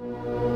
you